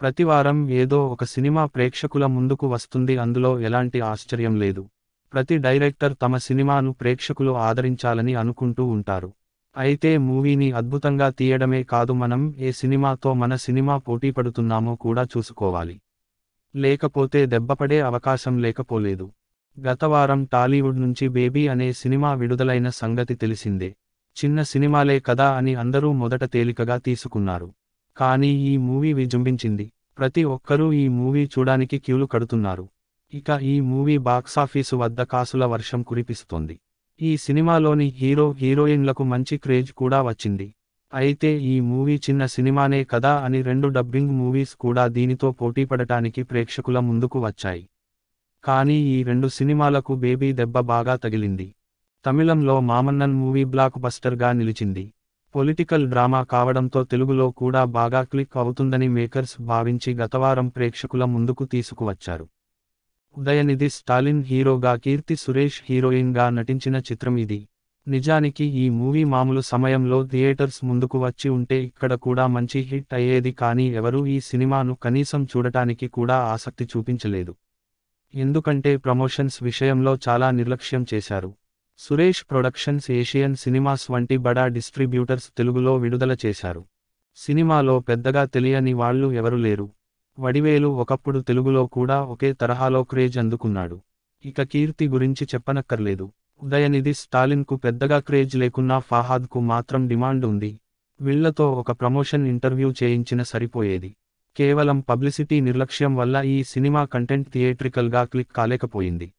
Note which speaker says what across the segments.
Speaker 1: ప్రతివారం ఏదో ఒక సినిమా ప్రేక్షకుల ముందుకు వస్తుంది అందులో ఎలాంటి ఆశ్చర్యం లేదు. ప్రతి డైరెక్టర్ తమ సినిమాను ప్రేక్షకులు ఆదరించాలని అనుకుంటూ ఉంటారు. అయితే మూవీని అద్భుతంగా తీయడమే కాదు మనం ఏ సినిమాతో మన సినిమా పోటీ పడుతున్నామో కూడా చూసుకోవాలి. లేకపోతే దెబ్బపడే అవకాశం లేకపోలేదు. గత వారం టాలీవుడ్ నుంచి బేబీ అనే సినిమా విడుదలైన సంగతి తెలిసిందే. చిన్న సినిమాలే కదా అని అందరూ మొదట తేలికగా తీసుకున్నారు. కానీ ఈ మూవీ విజృంభించింది. ప్రతి ఒక్కరూ ఈ మూవీ చూడానికి క్యూలు కడుతున్నారు. ఇక ఈ మూవీ బాక్సాఫీసు వద్ద కాసుల వర్షం కురిపిస్తోంది. ఈ సినిమాలోని హీరో హీరోయిన్లకు మంచి క్రేజ్ కూడా వచ్చింది. అయితే ఈ మూవీ చిన్న సినిమానే కదా అని రెండు డబ్బింగ్ మూవీస్ కూడా దీనితో పోటీపడటానికి ప్రేక్షకుల ముందుకు వచ్చాయి. కానీ ఈ రెండు సినిమాలకు బేబీ దెబ్బ బాగా తగిలింది. తమిళంలో మామన్నన్ మూవీ బ్లాక్ బస్టర్గా నిలిచింది. పొలిటికల్ డ్రామా కావడంతో తెలుగులో కూడా బాగా క్లిక్ అవుతుందని మేకర్స్ భావించి గతవారం ప్రేక్షకుల ముందుకు తీసుకువచ్చారు. ఉదయనిధి స్టాలిన్ హీరోగా కీర్తి సురేష్ హీరోయిన్గా నటించిన చిత్రం ఇది. నిజానికి ఈ మూవీ మామూలు సమయంలో థియేటర్స్ ముందుకు వచ్చి ఉంటే ఇక్కడ కూడా మంచి హిట్ అయ్యేది కానీ ఎవరూ ఈ సినిమాను కనీసం చూడటానికి కూడా ఆసక్తి చూపించలేదు. ఎందుకంటే ప్రమోషన్స్ విషయంలో చాలా నిర్లక్ష్యం చేశారు. సురేష్ ప్రొడక్షన్స్ ఏషియన్ సినిమాస్ వంటి బడా డిస్ట్రిబ్యూటర్స్ తెలుగులో విడుదల చేశారు. సినిమాలో పెద్దగా తెలియని వాళ్ళు ఎవరు లేరు. వడివేలు ఒకప్పుడు తెలుగులో కూడా ఒకే తరహాలో క్రేజ్ అందుకున్నాడు. ఇక కీర్తి గురించి చెప్పనక్కర్లేదు. ఉదయనిధి స్టాలిన్కు పెద్దగా క్రేజ్ లేకున్నా ఫాహాద్కు మాత్రం డిమాండ్ ఉంది. వీళ్ళతో ఒక ప్రమోషన్ ఇంటర్వ్యూ చేయించిన సరిపోయేది. కేవలం పబ్లిసిటీ నిర్లక్ష్యం వల్ల ఈ సినిమా కంటెంట్ థియేట్రికల్గా క్లిక్ కాలేకపోయింది.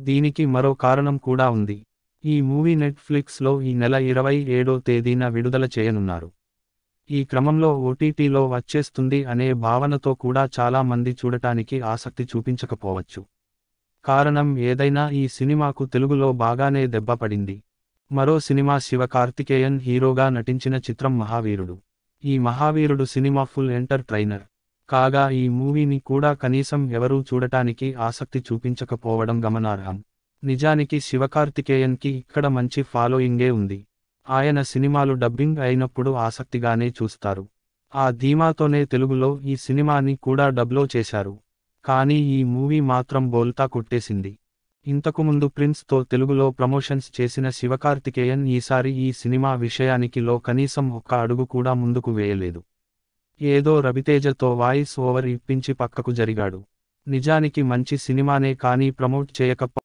Speaker 1: దీనికి మరో కారణం కూడా ఉంది. ఈ మూవీ నెట్ఫ్లిక్స్లో ఈ నెల ఇరవై ఏడో తేదీన విడుదల చేయనున్నారు. ఈ క్రమంలో ఓటీటీలో వచ్చేస్తుంది అనే భావనతో కూడా చాలా మంది చూడటానికి ఆసక్తి చూపించకపోవచ్చు. కారణం ఏదైనా ఈ సినిమాకు తెలుగులో బాగానే దెబ్బపడింది మరో సినిమా శివ కార్తికేయన్ హీరోగా నటించిన చిత్రం మహావీరుడు. ఈ మహావీరుడు సినిమా ఫుల్ ఎంటర్టైనర్ కాగా ఈ మూవీని కూడా కనీసం ఎవరూ చూడటానికి ఆసక్తి చూపించకపోవడం గమనార్హం. నిజానికి శివకార్తికేయన్కి ఇక్కడ మంచి ఫాలోయింగే ఉంది. ఆయన సినిమాలు డబ్బింగ్ అయినప్పుడు ఆసక్తిగానే చూస్తారు. ఆ ధీమాతోనే తెలుగులో ఈ సినిమాని కూడా డబ్లో చేశారు. కానీ ఈ మూవీ మాత్రం బోల్తా కొట్టేసింది. ఇంతకుముందు ప్రిన్స్తో తెలుగులో ప్రమోషన్స్ చేసిన శివకార్తికేయన్ ఈసారి ఈ సినిమా విషయానికి లో కనీసం ఒక్క అడుగు కూడా ముందుకు వేయలేదు. ఏదో రవితేజతో వాయిస్ ఓవర్ ఇప్పించి పక్కకు జరిగాడు. నిజానికి మంచి సినిమానే కానీ ప్రమోట్ చేయకపో